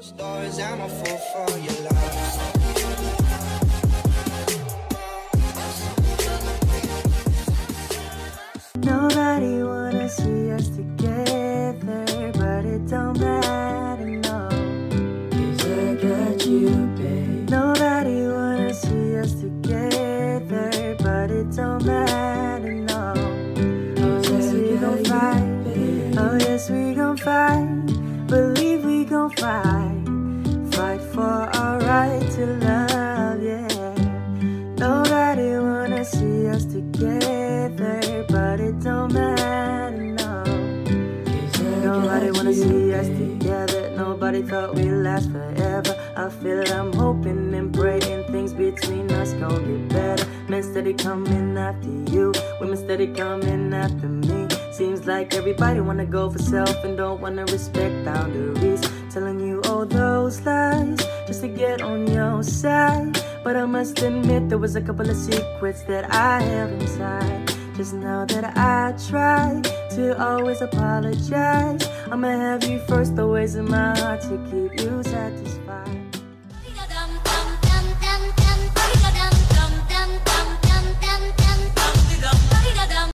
Stars, I'm a fool for your love. Nobody wanna see us together, but it don't matter, no. Cause I got you, babe. Nobody wanna see us together, but it don't matter, no. Oh, yes, we gon' fight. Oh, yes, we gon' fight. Believe we gon' fight. Fight for our right to love, yeah. Nobody wanna see us together, but it don't matter, no. Nobody wanna see us together. Nobody thought we'd last forever. I feel I'm hoping and praying things between us gon' get better. Men steady coming after you, women steady coming after me. Seems like everybody wanna go for self and don't wanna respect boundaries. Telling you all to get on your side. But I must admit there was a couple of secrets that I have inside. Just know that I try to always apologize. I'ma have you first, always in my heart to keep you satisfied.